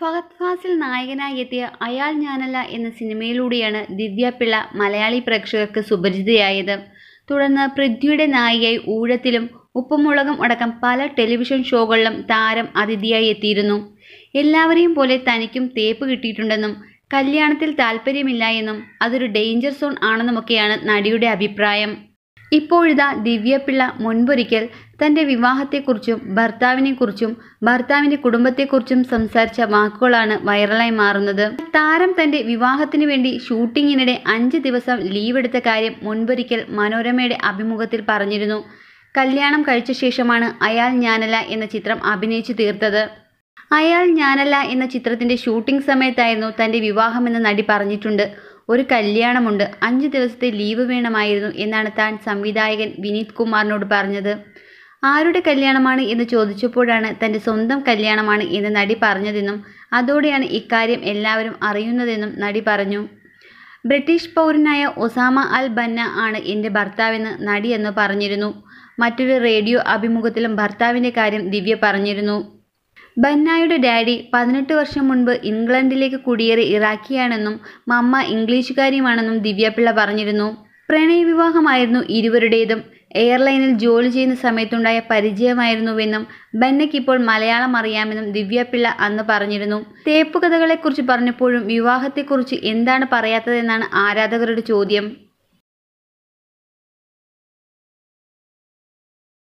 ഫഹദ് ഫാസിൽ നായകനായി എത്തിയ അയാൾ ഞാനല്ല എന്ന സിനിമയിലൂടെയാണ് ദിവ്യ പിള്ള മലയാളി പ്രേക്ഷകർക്ക് സുപരിചിതയായത്. തുടർന്ന് പൃഥ്വിയുടെ നായികയായി ഊഴത്തിലും ഉപ്പുമുളകും അടക്കം പല ടെലിവിഷൻ ഷോകളിലും താരം അതിഥിയായി എത്തിയിരുന്നു. എല്ലാവരെയും പോലെ തനിക്കും തേപ്പ് കിട്ടിയിട്ടുണ്ടെന്നും കല്യാണത്തിൽ താല്പര്യമില്ല എന്നും അതൊരു ഡേഞ്ചർ സോൺ ആണെന്നുമൊക്കെയാണ് നടിയുടെ അഭിപ്രായം. ഇപ്പോഴിതാ ദിവ്യപിള്ള മുൻപൊരിക്കൽ തന്റെ വിവാഹത്തെക്കുറിച്ചും ഭർത്താവിനെക്കുറിച്ചും ഭർത്താവിന്റെ കുടുംബത്തെക്കുറിച്ചും സംസാരിച്ച വാക്കുകളാണ് വൈറലായി മാറുന്നത്. താരം തന്റെ വിവാഹത്തിന് വേണ്ടി ഷൂട്ടിങ്ങിനിടെ അഞ്ച് ദിവസം ലീവ് എടുത്ത കാര്യം മുൻപൊരിക്കൽ മനോരമയുടെ അഭിമുഖത്തിൽ പറഞ്ഞിരുന്നു. കല്യാണം കഴിച്ച ശേഷമാണ് അയാൾ ഞാനല്ല എന്ന ചിത്രം അഭിനയിച്ചു തീർത്തത്. അയാൾ ഞാനല്ല എന്ന ചിത്രത്തിന്റെ ഷൂട്ടിംഗ് സമയത്തായിരുന്നു തന്റെ വിവാഹമെന്ന് നടി പറഞ്ഞിട്ടുണ്ട്. ഒരു കല്യാണമുണ്ട്. അഞ്ച് ദിവസത്തെ ലീവ് വേണമായിരുന്നു എന്നാണ് താൻ സംവിധായകൻ വിനീത് കുമാറിനോട് പറഞ്ഞത്. ആരുടെ കല്യാണമാണ് എന്ന് ചോദിച്ചപ്പോഴാണ് തന്റെ സ്വന്തം കല്യാണമാണ് എന്ന് നടി പറഞ്ഞതെന്നും അതോടെയാണ് ഇക്കാര്യം എല്ലാവരും അറിയുന്നതെന്നും നടി പറഞ്ഞു. ബ്രിട്ടീഷ് പൗരനായ ഒസാമ അൽ ബന്ന ആണ് എന്റെ ഭർത്താവെന്ന് നടിയെന്ന് പറഞ്ഞിരുന്നു. മറ്റൊരു റേഡിയോ അഭിമുഖത്തിലും ഭർത്താവിന്റെ കാര്യം ദിവ്യ പറഞ്ഞിരുന്നു. ബന്നായുടെ ഡാഡി പതിനെട്ട് വർഷം മുൻപ് ഇംഗ്ലണ്ടിലേക്ക് കുടിയേറി ഇറാഖിയാണെന്നും മമ്മ ഇംഗ്ലീഷുകാരിയുമാണെന്നും ദിവ്യപിള്ള പറഞ്ഞിരുന്നു. പ്രണയവിവാഹമായിരുന്നു ഇരുവരുടേതും. എയർലൈനിൽ ജോലി ചെയ്യുന്ന സമയത്തുണ്ടായ പരിചയമായിരുന്നുവെന്നും ബന്നയ്ക്ക് ഇപ്പോൾ മലയാളം അറിയാമെന്നും ദിവ്യപിള്ള അന്ന് പറഞ്ഞിരുന്നു. തേപ്പുകഥകളെക്കുറിച്ച് പറഞ്ഞപ്പോഴും വിവാഹത്തെക്കുറിച്ച് എന്താണ് പറയാത്തതെന്നാണ് ആരാധകരുടെ ചോദ്യം.